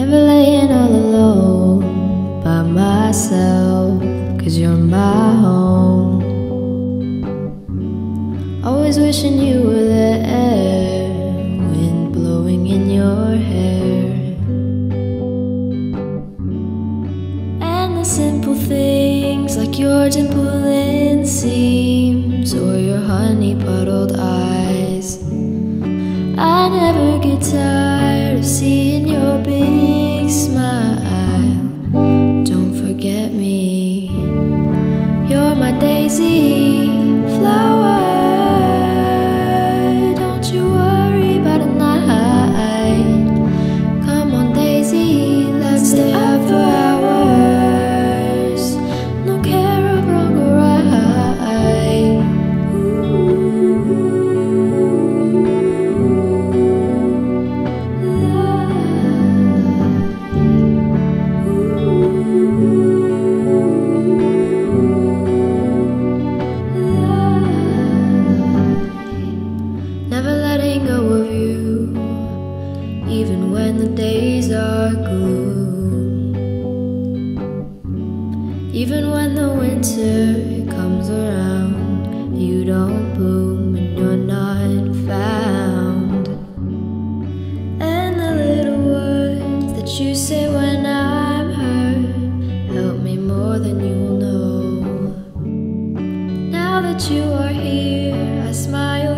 Never laying all alone by myself, cause you're my home. Always wishing you were there, wind blowing in your hair. And the simple things like your dimpling seams or your honey puddled eyes. I never get tired of seeing your big smile. Don't forget me, you're my daisy even when the days are gloom. Even when the winter comes around, you don't bloom and you're not found. And the little words that you say when I'm hurt help me more than you'll know. Now that you are here, I smile